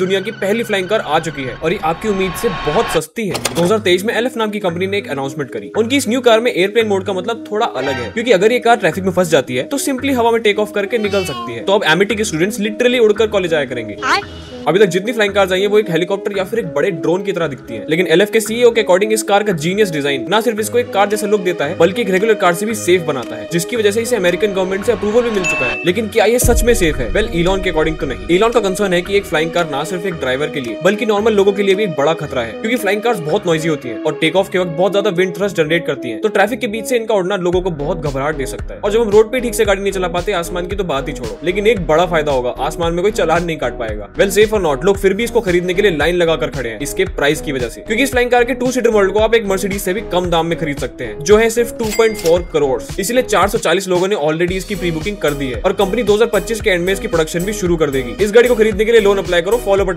दुनिया की पहली फ्लाइंग कार आ चुकी है और ये आपकी उम्मीद से बहुत सस्ती है। 2023 में एलएफ नाम की कंपनी ने एक अनाउंसमेंट करी। उनकी इस न्यू कार में एयरप्लेन मोड का मतलब थोड़ा अलग है, क्योंकि अगर ये कार ट्रैफ़िक में फंस जाती है तो सिंपली हवा में टेक ऑफ़ करके निकल सकती है। तो अब एमिटी के स्टूडेंट्स लिटरली उड़कर कॉलेज आया करेंगे। अभी तक जितनी फ्लाइंग कार्स आई है, वो एक हेलीकॉप्टर या फिर एक बड़े ड्रोन की तरह दिखती है। लेकिन एलएफ के सीईओ के अकॉर्डिंग इस कार का जीनियस डिज़ाइन ना सिर्फ़ इसको एक कार जैसा लुक देता है, बल्कि एक रेगुलर कार से भी सेफ़ बनाता है, जिसकी वजह से इसे अमेरिकन गवर्नमेंट से अप्रूवल भी मिल चुका है। लेकिन क्या ये सच में सेफ़ है? वेल इलॉन के अकॉर्डिंग तो नहीं। इलॉन का कंसर्न है की एक फ्लाइंग कार ना सिर्फ़ एक ड्राइवर के लिए, बल्कि नॉर्मल लोगों के लिए भी एक बड़ा खतरा है, क्योंकि फ्लाइंग कार्स बहुत नॉइजी होती है और टेक ऑफ़ के वक्त बहुत ज़्यादा विंड थ्रस्ट जनरेट करती है। तो ट्रैफ़िक के बीच से इनका उड़ना लोगों को बहुत घबराहट दे सकता है। और जब हम रोड पे ठीक से गाड़ी नहीं चला पाते, आसमान की तो बात ही छोड़ो। लेकिन एक बड़ा फ़ायदा होगा, आसमान में कोई चलान नहीं काट पाएगा। वेल सेफ़ और नॉट लोग फिर भी इसको खरीदने के लिए लाइन लगाकर खड़े हैं, इसके प्राइस की वजह से। क्योंकि इस फ्लाइंग कार के टू सीटर मॉडल को आप एक मर्सिडीज से भी कम दाम में खरीद सकते हैं, जो है सिर्फ़ 2.4 करोड़ इसलिए 440 लोगों ने ऑलरेडी इसकी प्री बुकिंग कर दी है और कंपनी 2025 के एंड में इसकी प्रोडक्शन भी शुरू कर देगी। इस गाड़ी को खरीदने के लिए लोन अप्लाई करो फॉलो बटन